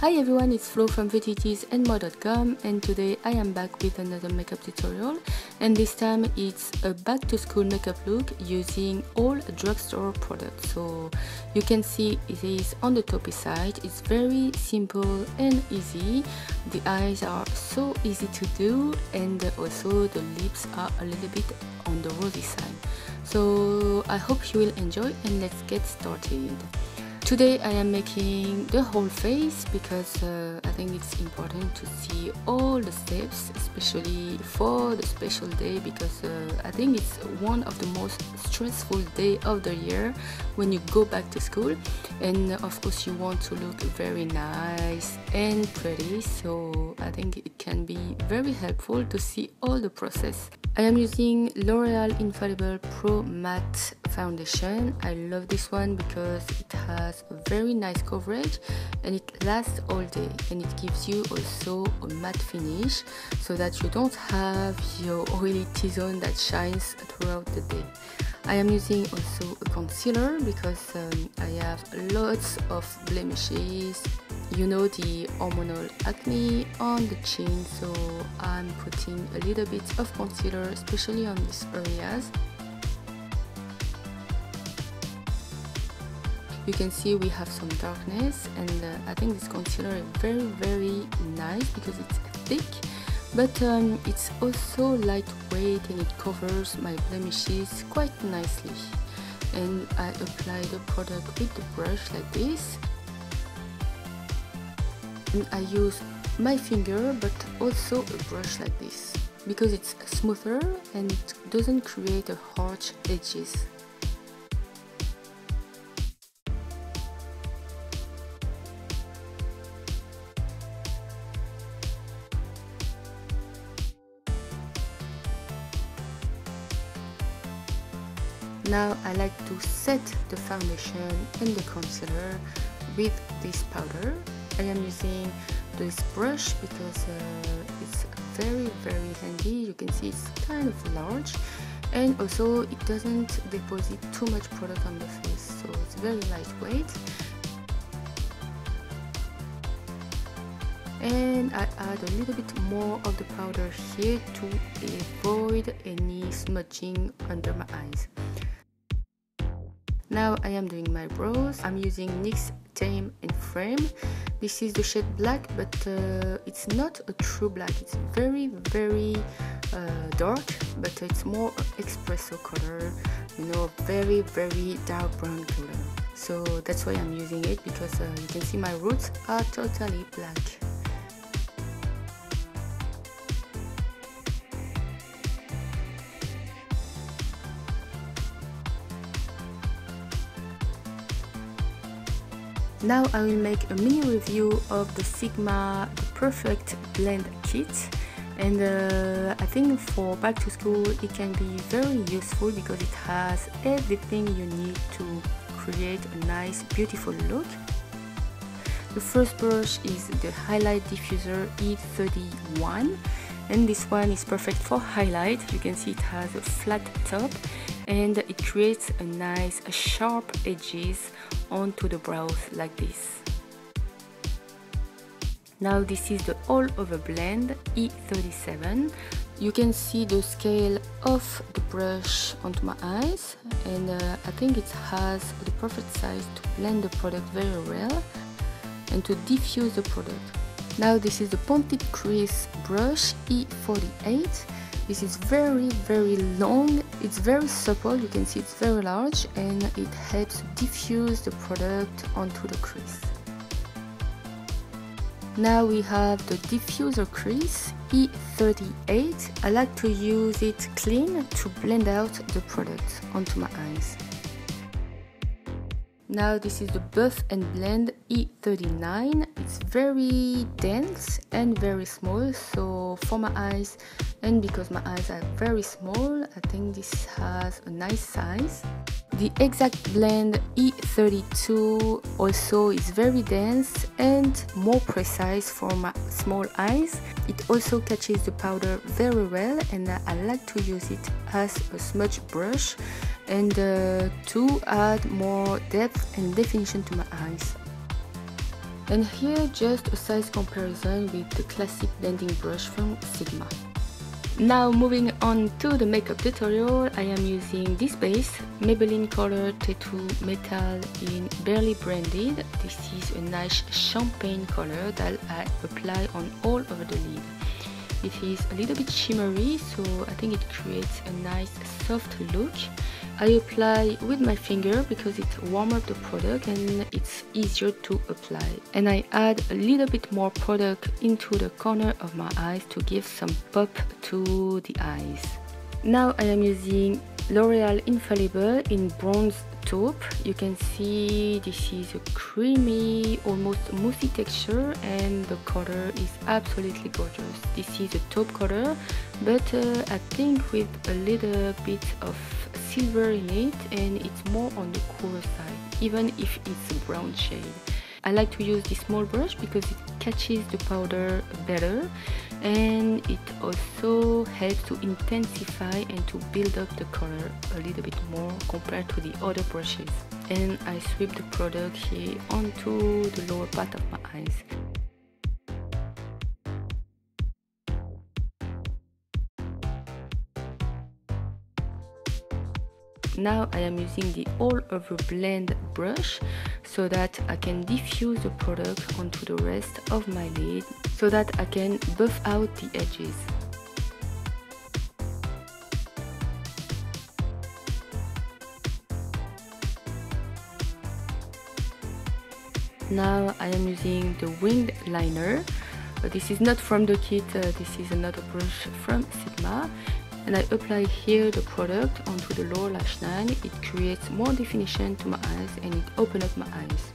Hi everyone, it's Flo from Futilitiesandmore.com and more.com and today I am back with another makeup tutorial and this time it's a back to school makeup look using all drugstore products. So you can see it is on the toppy side, it's very simple and easy. The eyes are so easy to do and also the lips are a little bit on the rosy side. So I hope you will enjoy and let's get started. Today I am making the whole face because uh, I think it's important to see all the steps especially for the special day because uh, I think it's one of the most stressful day of the year when you go back to school and of course you want to look very nice and pretty so I think it can be very helpful to see all the process. I am using L'Oreal Infallible Pro Matte Foundation. I love this one because it has a very nice coverage and it lasts all day and it gives you also a matte finish so that you don't have your oily T-zone that shines throughout the day. I am using also a concealer because um, I have lots of blemishes you know the hormonal acne on the chin so I'm putting a little bit of concealer especially on these areas you can see we have some darkness and uh, I think this concealer is very very nice because it's thick but um, it's also lightweight and it covers my blemishes quite nicely. And I apply the product with the brush like this. And I use my finger but also a brush like this because it's smoother and it doesn't create a harsh edges Now I like to set the foundation and the concealer with this powder. I am using this brush because uh, it's very very handy. You can see it's kind of large and also it doesn't deposit too much product on the face so it's very lightweight. and I add a little bit more of the powder here to avoid any smudging under my eyes. Now I am doing my brows. I'm using NYX Tame and Frame. This is the shade black, but uh, it's not a true black. It's very, very uh, dark, but it's more espresso color, you know, very, very dark brown color. So that's why I'm using it because uh, you can see my roots are totally black. Now I will make a mini review of the Sigma Perfect Blend Kit and uh, I think for back to school it can be very useful because it has everything you need to create a nice beautiful look. The first brush is the Highlight Diffuser E31 and this one is perfect for highlight. You can see it has a flat top and it creates a nice sharp edges onto the brows like this. Now this is the all over blend E37. You can see the scale of the brush onto my eyes and uh, I think it has the perfect size to blend the product very well and to diffuse the product. Now this is the Pointed Crease brush E48 this is very very long. It's very supple. You can see it's very large and it helps diffuse the product onto the crease. Now we have the diffuser crease E38 I like to use it clean to blend out the product onto my eyes now this is the Buff and Blend E39. It's very dense and very small. So for my eyes and because my eyes are very small, I think this has a nice size. The Exact Blend E32 also is very dense and more precise for my small eyes. It also catches the powder very well and I like to use it as a smudge brush and uh, to add more depth and definition to my eyes. And here just a size comparison with the classic blending brush from Sigma. Now moving on to the makeup tutorial, I am using this base, Maybelline Color Tattoo Metal in Barely Branded. This is a nice champagne color that I apply on all over the lid. It is a little bit shimmery, so I think it creates a nice soft look. I apply with my finger because it warms up the product and it's easier to apply. And I add a little bit more product into the corner of my eyes to give some pop to the eyes. Now I am using L'Oreal Infallible in Bronze taupe. You can see this is a creamy almost moussey texture and the color is absolutely gorgeous. This is a taupe color but uh, I think with a little bit of silver in it and it's more on the cooler side even if it's a brown shade I like to use this small brush because it catches the powder better and it also helps to intensify and to build up the color a little bit more compared to the other brushes. And I sweep the product here onto the lower part of my eyes Now I am using the all over blend brush so that I can diffuse the product onto the rest of my lid so that I can buff out the edges. Now I am using the winged liner. This is not from the kit, uh, this is another brush from Sigma and I apply here the product onto the lower lash line. It creates more definition to my eyes and it opens up my eyes.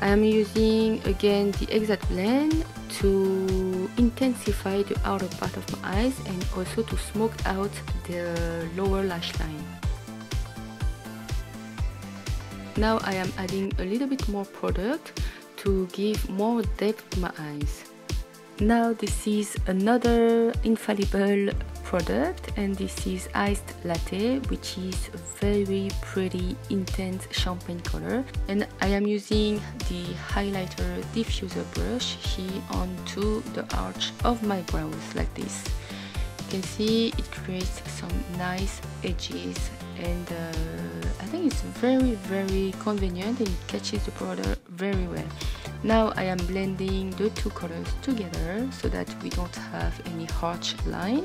I am using again the exact blend to intensify the outer part of my eyes and also to smoke out the lower lash line. Now I am adding a little bit more product to give more depth to my eyes. Now this is another infallible product and this is iced latte which is a very pretty intense champagne color and I am using the highlighter diffuser brush here onto the arch of my brows like this. You can see it creates some nice edges and uh, I think it's very very convenient and it catches the product very well. Now I am blending the two colors together so that we don't have any harsh line.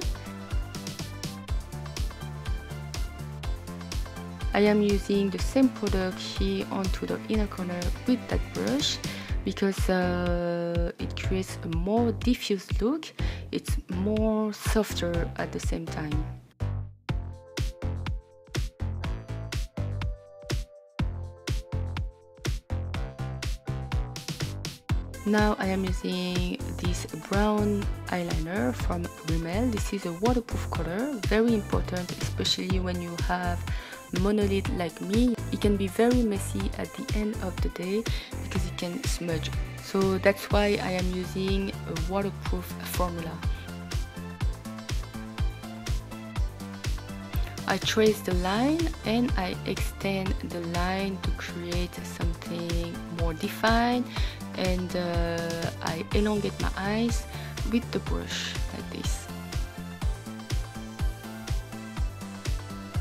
I am using the same product here onto the inner corner with that brush because uh, it creates a more diffuse look. It's more softer at the same time. Now I am using this brown eyeliner from Rimmel. This is a waterproof color, very important especially when you have monolid like me. It can be very messy at the end of the day because it can smudge. So that's why I am using a waterproof formula. I trace the line and I extend the line to create something more defined and uh, I elongate my eyes with the brush like this.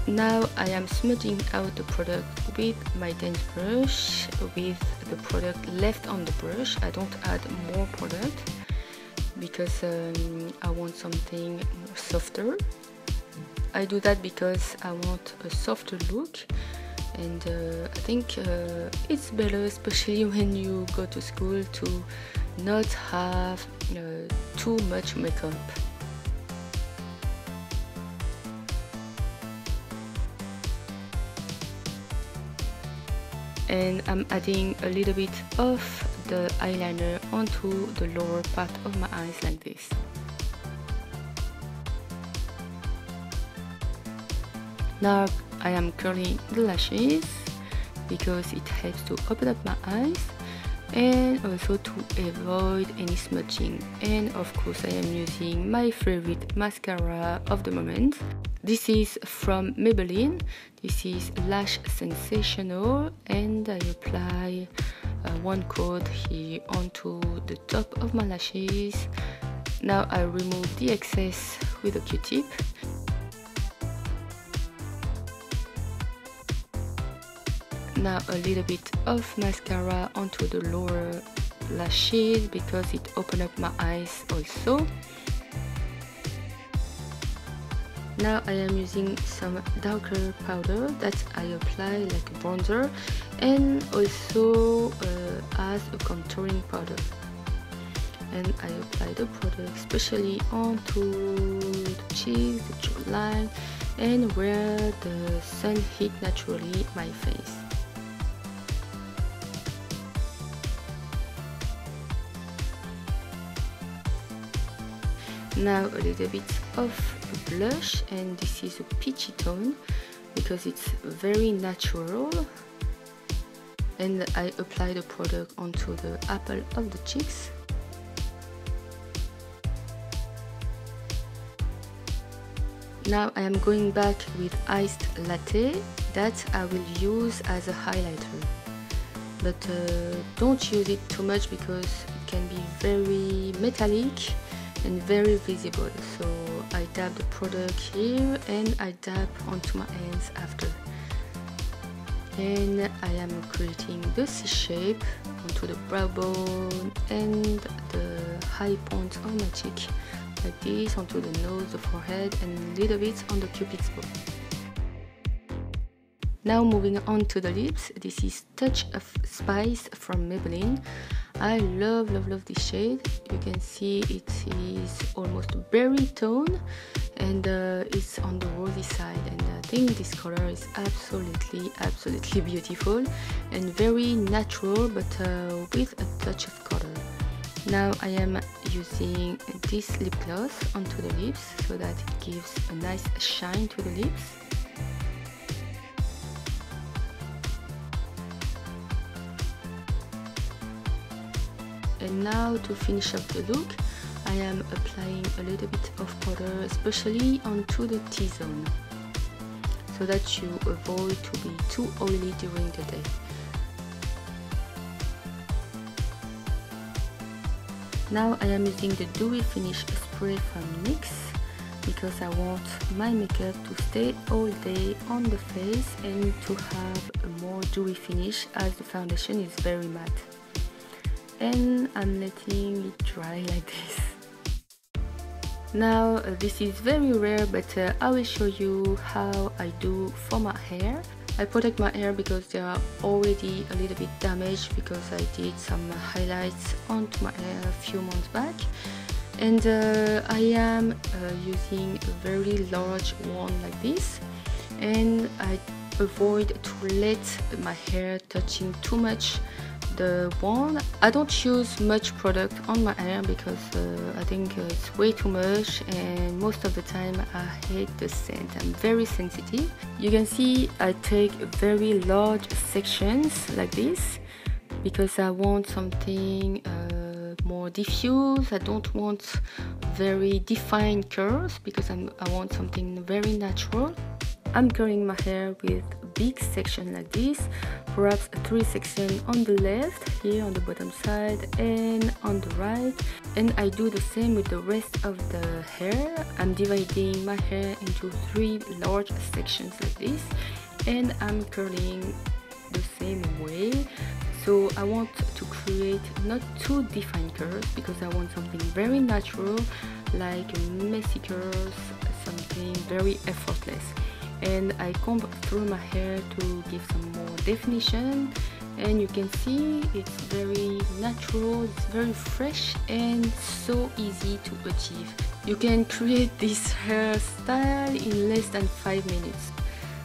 Now I am smudging out the product with my dense brush with the product left on the brush. I don't add more product because um, I want something softer. I do that because I want a softer look and uh, I think uh, it's better especially when you go to school to not have uh, too much makeup. And I'm adding a little bit of the eyeliner onto the lower part of my eyes like this. Now I am curling the lashes because it helps to open up my eyes and also to avoid any smudging. And of course I am using my favorite mascara of the moment. This is from Maybelline. This is Lash Sensational and I apply uh, one coat here onto the top of my lashes. Now I remove the excess with a q-tip now a little bit of mascara onto the lower lashes because it opened up my eyes also. Now I am using some darker powder that I apply like a bronzer and also uh, as a contouring powder. And I apply the product especially onto the cheeks, the jawline and where the sun hit naturally my face now a little bit of blush and this is a peachy tone because it's very natural. And I apply the product onto the apple of the cheeks. Now I am going back with iced latte that I will use as a highlighter. But uh, don't use it too much because it can be very metallic and very visible so I dab the product here and I dab onto my hands after and I am creating the C shape onto the brow bone and the high point of my cheek like this onto the nose, the forehead and a little bit on the cupid's bow. Now moving on to the lips, this is Touch of Spice from Maybelline. I love love love this shade. You can see it is almost berry tone and uh, it's on the rosy side and I think this color is absolutely absolutely beautiful and very natural but uh, with a touch of color. Now I am using this lip gloss onto the lips so that it gives a nice shine to the lips and now to finish up the look I am applying a little bit of powder especially onto the T-zone so that you avoid to be too oily during the day. Now I am using the dewy finish spray from NYX because I want my makeup to stay all day on the face and to have a more dewy finish as the foundation is very matte and I'm letting it dry like this. Now uh, this is very rare but uh, I will show you how I do for my hair. I protect my hair because they are already a little bit damaged because I did some highlights onto my hair a few months back. And uh, I am uh, using a very large one like this. And I avoid to let my hair touching too much the wand. I don't use much product on my hair because uh, I think it's way too much and most of the time I hate the scent. I'm very sensitive. You can see I take very large sections like this because I want something uh, more diffuse. I don't want very defined curls because I'm, I want something very natural. I'm curling my hair with big section like this perhaps three sections on the left here on the bottom side and on the right. And I do the same with the rest of the hair. I'm dividing my hair into three large sections like this and I'm curling the same way. So I want to create not too defined curls because I want something very natural like messy curls something very effortless and I comb through my hair to give some more definition. And you can see it's very natural it's very fresh and so easy to achieve. You can create this hairstyle in less than five minutes.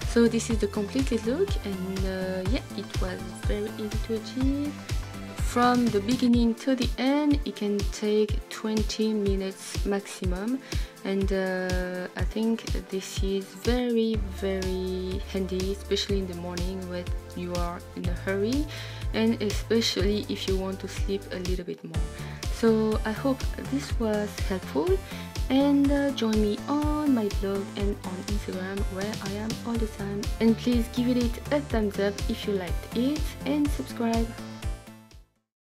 So this is the completed look and uh, yeah it was very easy to achieve from the beginning to the end it can take 20 minutes maximum. And uh, I think this is very very handy especially in the morning when you are in a hurry and especially if you want to sleep a little bit more. So I hope this was helpful and uh, join me on my blog and on Instagram where I am all the time. And please give it a thumbs up if you liked it and subscribe